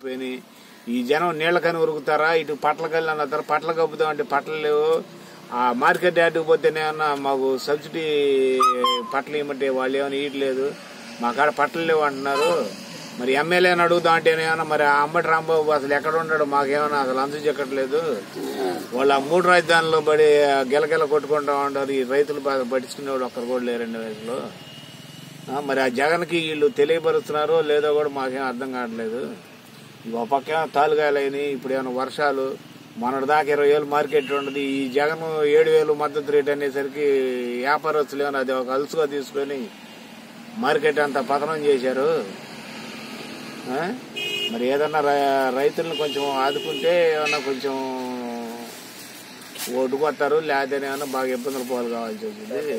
పోయినాయి. ఈ జనం నీళ్ళకని ఉరుకుతారా? ఇటు పట్లకల్లి అన్నారు పట్ల కప్పుతాం అంటే పట్ల లేవు. ఆ మార్కెట్ యార్డుకు పోతేనేమన్నా మాకు సబ్సిడీ పట్టలు ఇవ్వమంటే వాళ్ళు ఏమైనా ఇవ్వట్లేదు మా కాడ పట్టలు లేవు అంటున్నారు. మరి ఎమ్మెల్యేని అడుగుదాం అంటేనేమన్నా మరి ఆ అంబటి రాంబాబు అసలు ఎక్కడ ఉన్నాడు? మాకేమన్నా అసలు అంచు చెక్కట్లేదు. వాళ్ళు ఆ మూడు రాజధానుల్లో పడి గెలగెల కొట్టుకుంటా ఉంటారు ఈ రైతులు బాగా పట్టించుకునే వాళ్ళు ఒక్కరు కూడా లేరండి వయసులో ఆ, మరి ఆ జగన్కి వీళ్ళు తెలియపరుస్తున్నారో లేదో కూడా మాకేం అర్థం కావట్లేదు. ఓ పక్క తాలుగాయలైనవి ఇప్పుడు ఏమైనా వర్షాలు మన దాకా ఇరవై వేలు మార్కెట్ ఉండదు ఈ జగన్ ఏడు వేలు మద్దతు రేట్ అనేసరికి వ్యాపారస్తులు ఏమైనా అది ఒక అలుసుగా తీసుకొని మార్కెట్ అంతా పతనం చేశారు. మరి ఏదన్నా రైతులను కొంచెం ఆదుకుంటే ఏమన్నా కొంచెం ఓటు కొట్టారు లేకపోతే ఏమన్నా బాగా ఇబ్బందులు పోవాలి కావాల్సి వచ్చింది.